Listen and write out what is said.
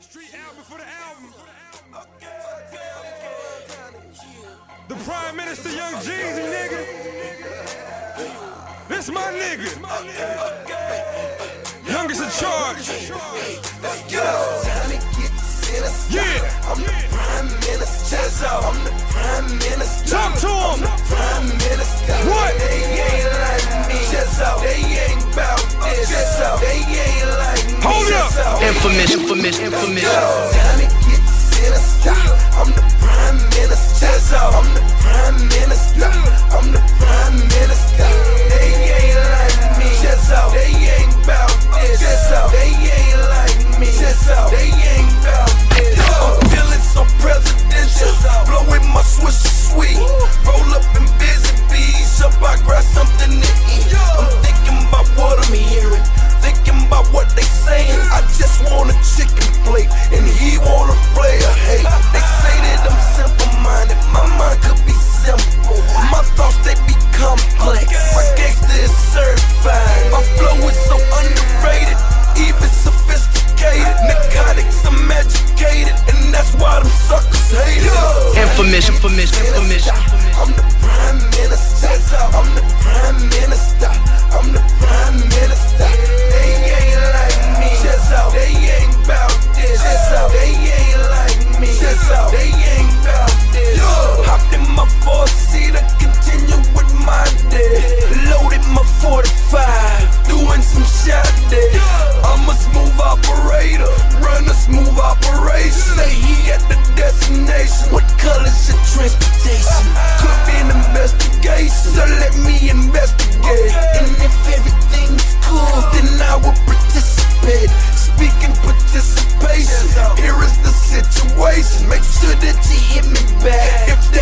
Street album for the album. The Prime Minister Young Jeezy, nigga. This my nigga. Youngest in charge. Yeah. I'm the prime minister. I'm the prime minister. Talk to I'm him. prime minister. What? They ain't like me. They Infamous, infamous, infamous. I'm the prime minister. I'm the prime minister. I'm the prime minister. They ain't like me. They ain't bout this. They ain't like me. They ain't bout this. I'm feeling so presidential. Blowing my swish sweet. Roll up in busy bees. Up, I grab something want a chicken plate. And he want a player. Hey, they say that I'm simple minded. My mind could be simple. My thoughts, they be complex. My gangster is certified. My flow is so underrated. Even sophisticated. Narcotics, I'm educated. And that's why them suckers hate it. Infamous, infamous, infamous. I'm the prime minister. I'm the prime minister. I'm the prime minister. leader, run a smooth operation. Say he at the destination. What color's your transportation? Could be an investigation, so let me investigate. And if everything's cool, then I will participate. Speaking participation, here is the situation. Make sure that you hit me back. If